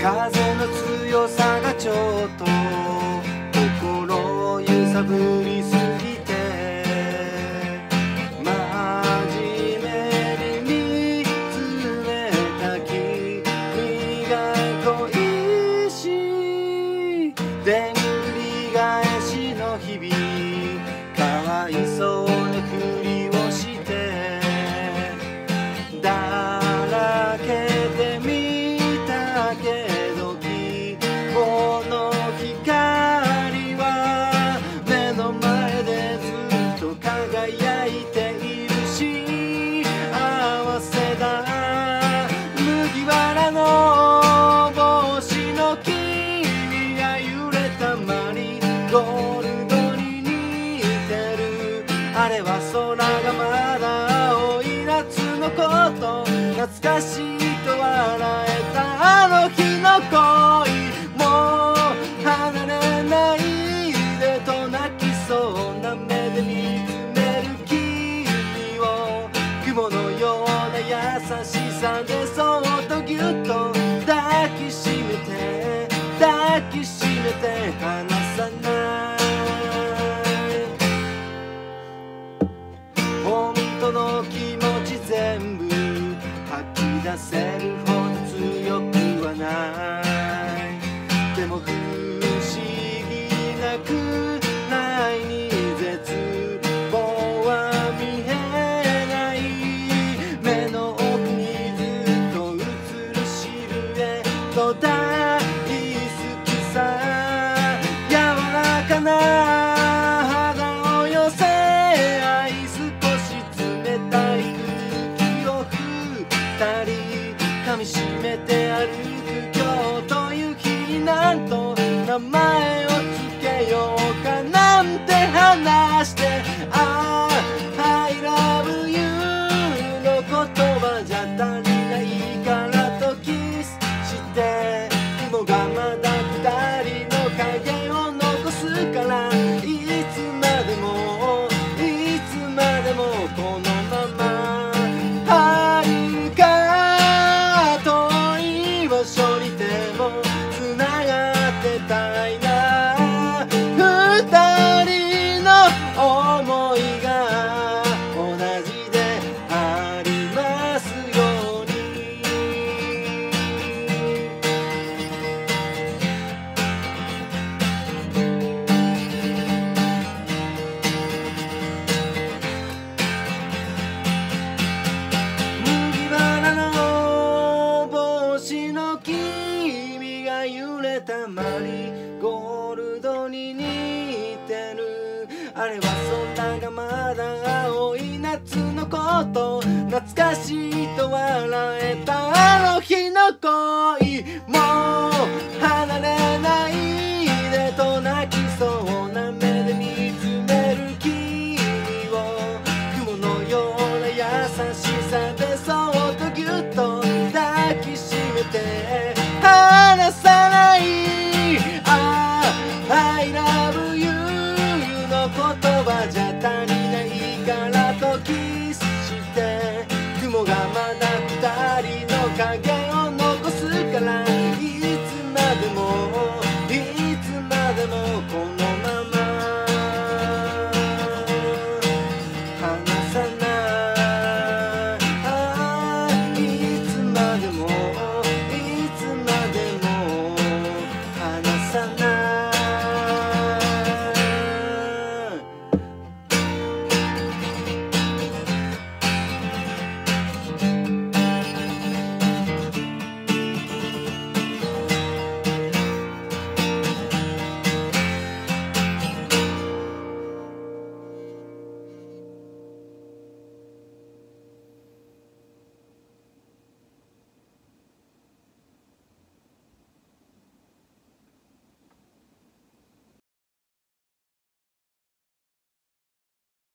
風の強さがちょっと心を揺さぶりすぎて真面目に見つめた君が恋しでんぐり返しの日々。懐かしい出せるほど強くはない。でもてる。あれはそんながまだ青い夏のこと。懐かしいと笑えたあの日の声。